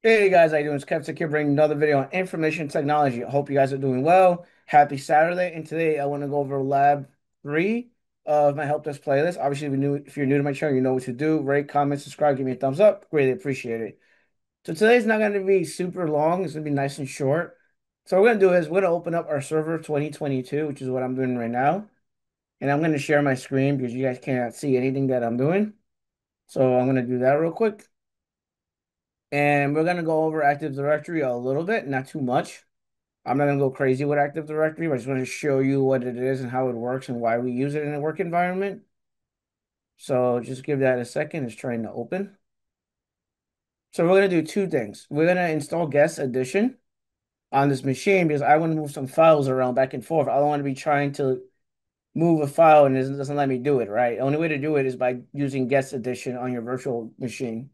Hey guys, how you doing? It's Kev here bringing another video on information technology. I hope you guys are doing well. Happy Saturday. And today I want to go over lab three of my help desk playlist. Obviously, if you're new, if you're new to my channel, you know what to do. Rate, comment, subscribe, give me a thumbs up. Greatly appreciate it. So today's not going to be super long. It's going to be nice and short. So what we're going to do is we're going to open up our server 2022, which is what I'm doing right now. And I'm going to share my screen because you guys cannot see anything that I'm doing. So I'm going to do that real quick. And we're going to go over Active Directory a little bit, not too much. I'm not going to go crazy with Active Directory, but I just want to show you what it is and how it works and why we use it in a work environment. So just give that a second. It's trying to open. So we're going to do two things. We're going to install Guest Addition on this machine because I want to move some files around back and forth. I don't want to be trying to move a file and it doesn't let me do it, right? The only way to do it is by using Guest Addition on your virtual machine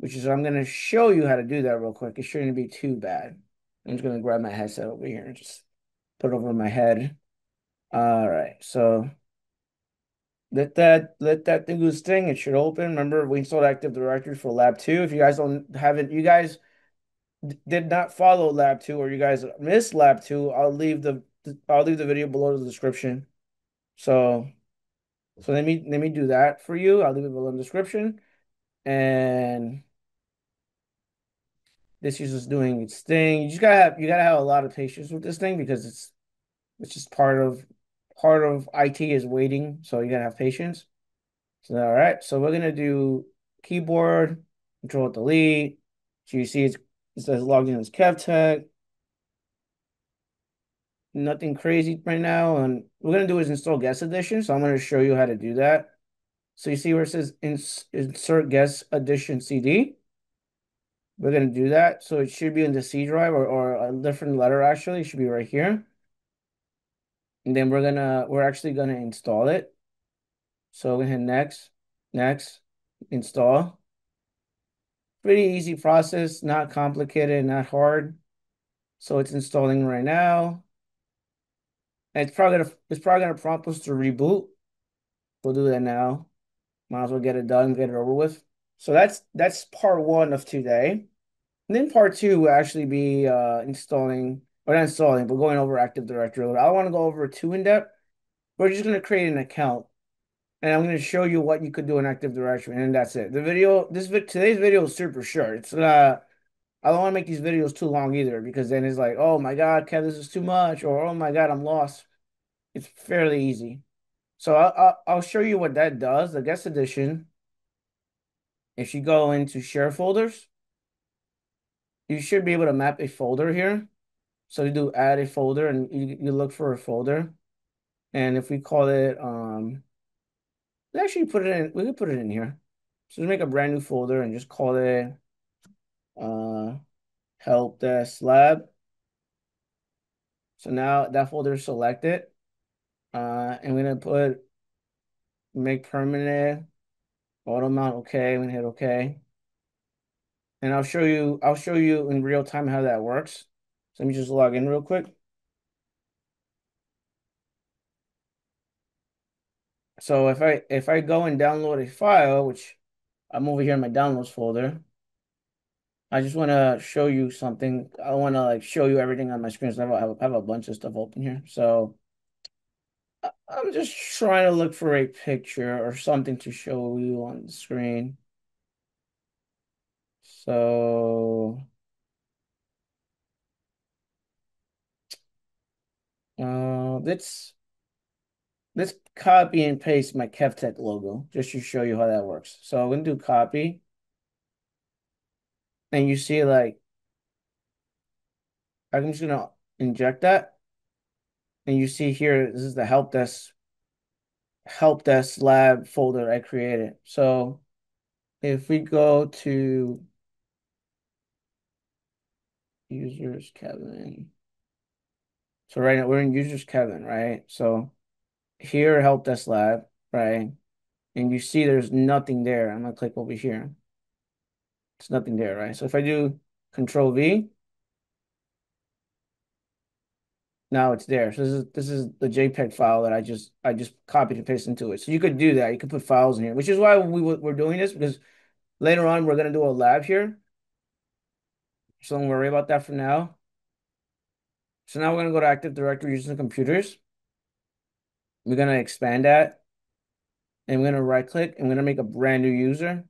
which is I'm going to show you how to do that real quick. It shouldn't be too bad. I'm just going to grab my headset over here and just put it over my head. All right, so let that let that do its thing. It should open. Remember, we installed Active Directory for Lab 2. If you guys don't haven't, you guys did not follow Lab 2 or you guys missed Lab 2, I'll leave the I'll leave the video below the description. So so let me let me do that for you. I'll leave it below in the description. And this is just doing its thing. You just gotta have you gotta have a lot of patience with this thing because it's it's just part of part of IT is waiting, so you gotta have patience. So all right, so we're gonna do keyboard, control delete. So you see it's, it says logged in as KevTech. Nothing crazy right now, and we're gonna do is install guest addition. So I'm gonna show you how to do that. So you see where it says ins insert guest addition CD. We're going to do that. So it should be in the C drive or, or a different letter actually. It should be right here. And then we're gonna we're actually gonna install it. So we hit next, next, install. Pretty easy process, not complicated, not hard. So it's installing right now. And it's probably gonna it's probably gonna prompt us to reboot. We'll do that now. Might as well get it done, get it over with. So that's that's part one of today. And then part two will actually be uh, installing, or not installing, but going over Active Directory. I don't want to go over too in depth. We're just going to create an account, and I'm going to show you what you could do in Active Directory, and that's it. The video, this today's video is super short. It's uh, I don't want to make these videos too long either, because then it's like, oh my God, Kev, this is too much, or oh my God, I'm lost. It's fairly easy. So I'll, I'll show you what that does. The guest addition. If you go into share folders you should be able to map a folder here. So you do add a folder and you, you look for a folder. And if we call it, um, we actually put it in, we could put it in here. So just make a brand new folder and just call it uh, help desk lab. So now that folder is selected. Uh, and we're gonna put make permanent auto mount okay. We're gonna hit okay and I'll show you I'll show you in real time how that works. So let me just log in real quick. So if I if I go and download a file, which I'm over here in my downloads folder, I just want to show you something. I want to like show you everything on my screen. So I have, I have a bunch of stuff open here. So I'm just trying to look for a picture or something to show you on the screen. So uh, let's let's copy and paste my KevTech logo just to show you how that works. So I'm gonna do copy, and you see like I'm just gonna inject that, and you see here this is the help desk help desk lab folder I created. So if we go to users Kevin. So right now we're in users Kevin, right? So here help desk lab, right? And you see there's nothing there. I'm gonna click over here. It's nothing there, right? So if I do control V, now it's there. So this is this is the JPEG file that I just I just copied and pasted into it. So you could do that. You could put files in here, which is why we we're doing this because later on we're gonna do a lab here So don't worry about that for now. So now we're gonna go to Active Directory using computers. We're gonna expand that. And we're gonna right click and we're gonna make a brand new user.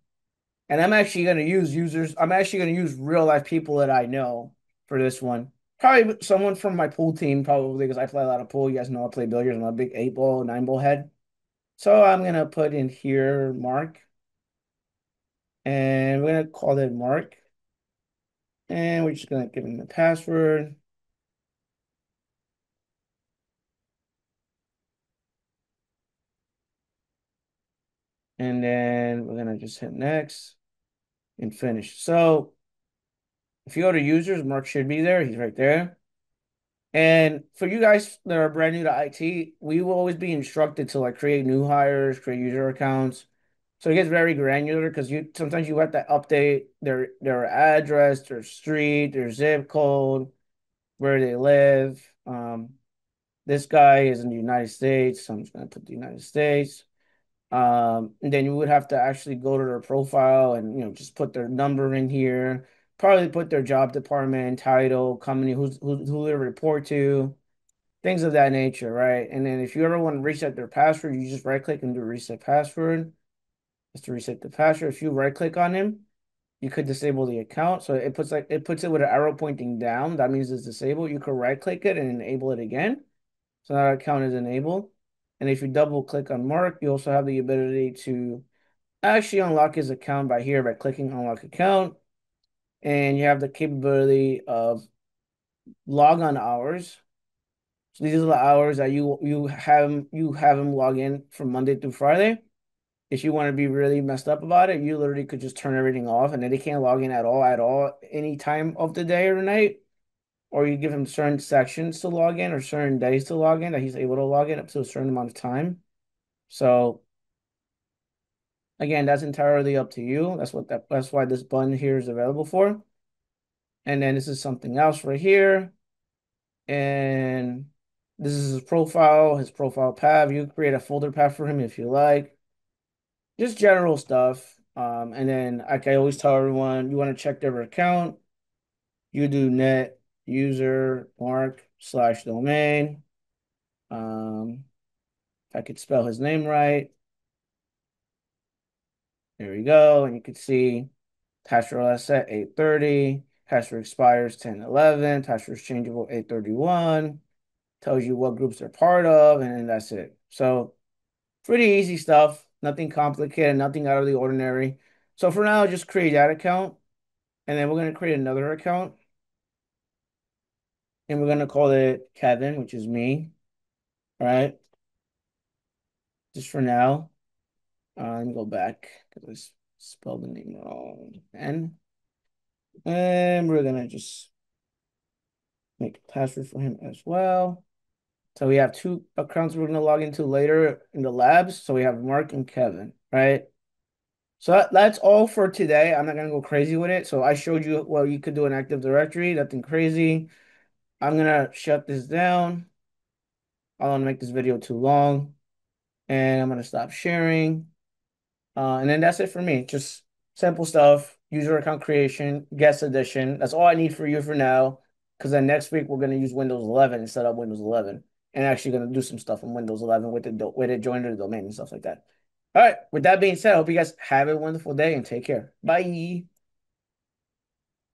And I'm actually gonna use users. I'm actually gonna use real life people that I know for this one. Probably someone from my pool team, probably because I play a lot of pool. You guys know I play billiards. I'm a big eight ball, nine ball head. So I'm gonna put in here Mark. And we're gonna call it Mark. And we're just gonna give him the password. And then we're gonna just hit next and finish. So if you go to users, Mark should be there. He's right there. And for you guys that are brand new to IT, we will always be instructed to like create new hires, create user accounts. So it gets very granular because you sometimes you have to update their their address, their street, their zip code, where they live. Um, this guy is in the United States, so I'm just gonna put the United States. Um, and then you would have to actually go to their profile and you know just put their number in here, probably put their job department, title, company, who's who who they report to, things of that nature, right? And then if you ever want to reset their password, you just right click and do reset password. Just to reset the password. If you right click on him, you could disable the account. So it puts like it puts it with an arrow pointing down. That means it's disabled. You could right click it and enable it again. So that account is enabled. And if you double click on Mark, you also have the ability to actually unlock his account by here by clicking unlock account. And you have the capability of log on hours. So these are the hours that you you have you have him log in from Monday through Friday. If you want to be really messed up about it, you literally could just turn everything off and then they can't log in at all at all any time of the day or night or you give him certain sections to log in or certain days to log in that he's able to log in up to a certain amount of time. So again, that's entirely up to you. That's what that that's why this button here is available for. And then this is something else right here. And this is his profile, his profile path. You create a folder path for him if you like. Just general stuff. Um, and then like I always tell everyone, you want to check their account. You do net user mark slash domain. Um, if I could spell his name right. There we go. And you can see password set 830. Password expires 1011. Password is changeable 831. Tells you what groups they're part of, and that's it. So pretty easy stuff. Nothing complicated, nothing out of the ordinary. So for now, just create that account. And then we're going to create another account and we're gonna call it Kevin, which is me. All right. Just for now. Uh, let me go back because I spelled the name wrong. And and we're gonna just make a password for him as well. So we have two accounts we're gonna log into later in the labs. So we have Mark and Kevin, right? So that, that's all for today. I'm not gonna go crazy with it. So I showed you well you could do an Active Directory, nothing crazy. I'm gonna shut this down. I don't want to make this video too long. And I'm gonna stop sharing. Uh, and then that's it for me. Just simple stuff, user account creation, guest addition. That's all I need for you for now. Because then next week we're gonna use Windows 11 instead of Windows 11, and actually gonna do some stuff on Windows 11 with the with it joined to the domain and stuff like that. All right. With that being said, I hope you guys have a wonderful day and take care. Bye.